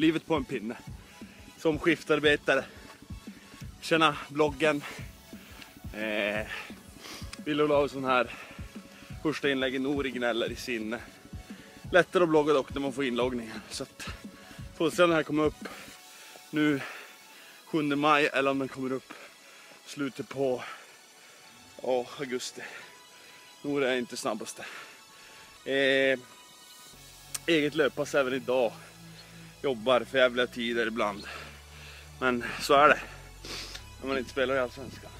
livet på en pinne. Som skiftarbetare. Tjena bloggen. Eh, Olausson här. Första inlägget Nori gnäller i sinne. Lättare att blogga dock när man får inloggningar. Så att, får se om den här kommer upp nu 7 maj eller om den kommer upp slutet på oh, augusti. Nori är inte snabbaste. Eh, eget löppass även idag. Jobbar för jävla tider ibland. Men så är det. När man inte spelar i Allsvenskan.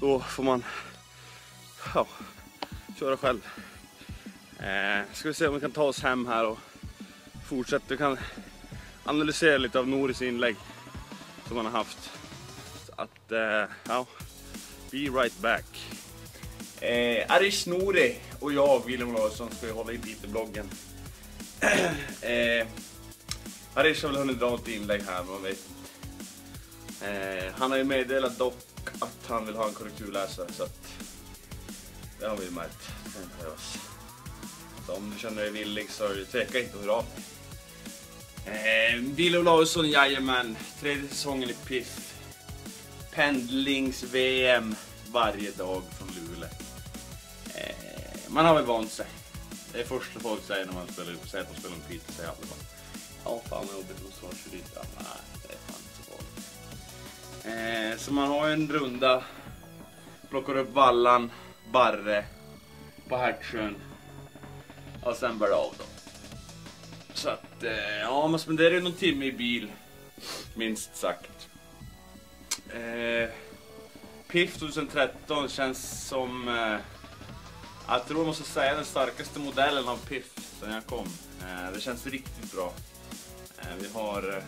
Då får man ja, köra själv. Eh, ska vi se om vi kan ta oss hem här och fortsätta. Vi kan analysera lite av Noris inlägg som han har haft. Så att, eh, ja, be right back. Eh, Arish Nouri och jag, William Larsson, ska ju hålla i Piteå-bloggen. eh, Arish har väl hunnit dra ett inlägg här, man vet. Eh, han har ju meddelat dock att han vill ha en korrekturläsare, så att det har vi märkt. Inte behövas. Så om du känner dig villig så tveka inte att höra av dig. Eh, Bill Olausson, jajamän. Tredje säsongen i Piff. Pendlings-VM varje dag från Luleå. Eh, man har väl vant sig. Det är första folk säger när man spelar upp, säger att de spelar en pizza, säger alla bara Ja, fan vad jobbigt, måste vara 20 ja, Nej, det är fan inte så farligt. Eh, så man har en runda, plockar upp vallan, barre på Hertsön och sen bär det av då. Så att, eh, ja man spenderar ju någon timme i bil, minst sagt. Eh, Piff 2013 känns som, eh, jag tror jag måste säga den starkaste modellen av Piff sen jag kom. Eh, det känns riktigt bra. Eh, vi har, eh,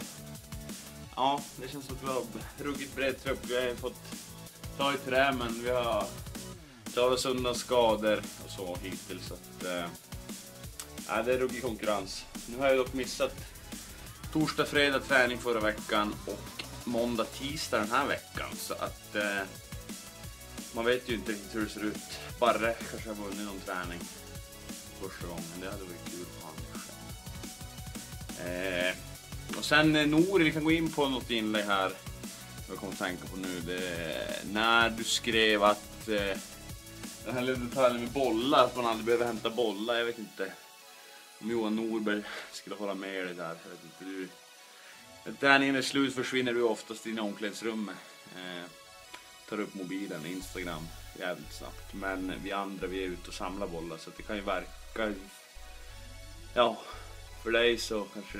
ja det känns som att vi har ruggigt bred trupp. Vi har fått ta i trä men vi har klarat oss undan skador och så hittills. Så att, eh, ja, det är ruggig konkurrens. Nu har jag dock missat torsdag, fredag träning förra veckan och måndag, tisdag den här veckan. Så att eh, man vet ju inte riktigt hur det ser ut. Barre kanske har vunnit någon träning första gången. Det hade varit kul för honom. Eh, och sen eh, Nori, vi kan gå in på något inlägg här. Jag kommer att tänka på nu. Det när du skrev att eh, den här lilla detaljen med bollar, att man aldrig behöver hämta bollar. Jag vet inte om Johan Norberg skulle hålla med dig där. Jag vet inte, du, när träningen är slut försvinner du oftast in i omklädningsrummet. Eh, tar upp mobilen, Instagram jävligt snabbt. Men vi andra vi är ute och samlar bollar så det kan ju verka... Ja, för dig så kanske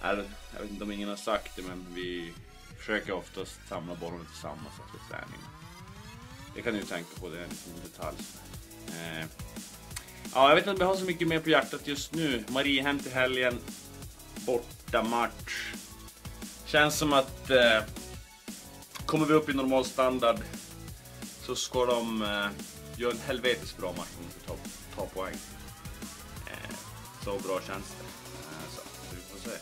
är, jag vet inte om ingen har sagt det men vi försöker oftast samla bollarna tillsammans efter träning. Det kan du tänka på, det är en liten detalj. Eh, ja, jag vet inte om jag har så mycket mer på hjärtat just nu. Mariehem till helgen. Borta match. Känns som att eh, kommer vi upp i normal standard så ska de eh, göra en helvetes bra match om de ska ta, ta poäng. Så bra känns det. Eh, så vi får se.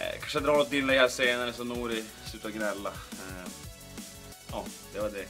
Eh, kanske drar något inlägg här senare så Nori slutar gnälla. Eh, ja, det var det.